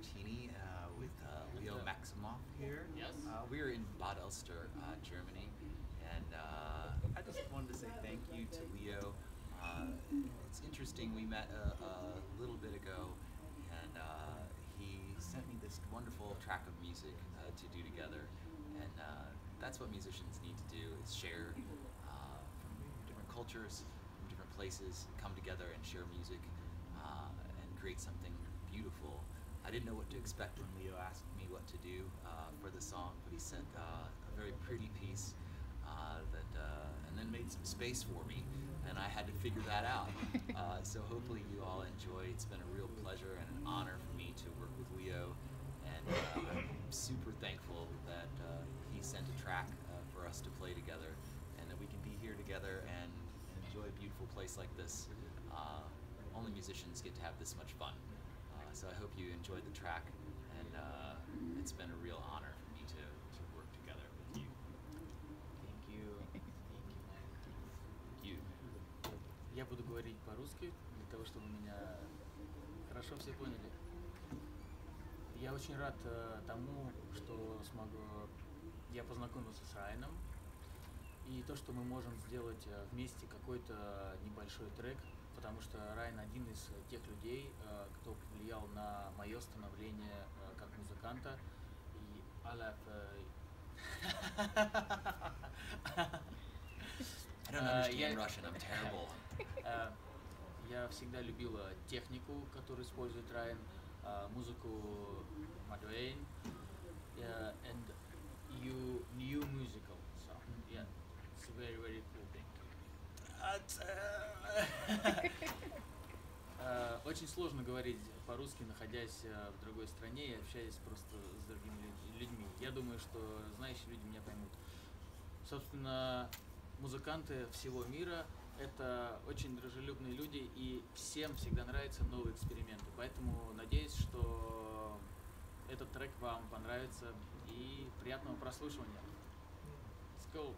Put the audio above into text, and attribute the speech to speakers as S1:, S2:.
S1: Martini uh, with uh, Leo Maximoff here.
S2: Yes.
S1: Uh, we are in Bad Elster, uh, Germany, and uh, I just wanted to say thank you to Leo. Uh, it's interesting, we met a, a little bit ago, and uh, he sent me this wonderful track of music uh, to do together, and uh, that's what musicians need to do, is share uh, from different cultures, from different places, come together and share music uh, and create something beautiful. I didn't know what to expect when Leo asked me what to do uh, for the song, but he sent uh, a very pretty piece uh, that, uh, and then made some space for me, and I had to figure that out. Uh, so hopefully you all enjoy. It's been a real pleasure and an honor for me to work with Leo, and uh, I'm super thankful that uh, he sent a track uh, for us to play together, and that we can be here together and enjoy a beautiful place like this. Uh, only musicians get to have this much fun. Uh, so I hope you enjoyed the track, and uh, it's been a real honor for me to, to work together with you.
S2: Thank you. Thank you.
S1: You.
S2: Я буду говорить по-русски, для того, чтобы меня хорошо все поняли. Я очень рад э, тому, что смогу... Я познакомился с Райаном. И то, что мы можем сделать э, вместе какой-то небольшой трек, потому что Райан один из тех людей, э, кто повлиял на мое становление э, как музыканта. И Алап...
S1: I don't understand
S2: yeah.
S1: Russian. I'm terrible.
S2: Э, Я всегда любила технику, которую использует Райан, э, музыку Мадуэйн, Э, Очень сложно говорить по-русски, находясь э, в другой стране и общаясь просто с другими люд- людьми. Я думаю, что знающие люди меня поймут. Собственно, музыканты всего мира – это очень дружелюбные люди, и всем всегда нравятся новые эксперименты. Поэтому надеюсь, что этот трек вам понравится, и приятного прослушивания. Let's go!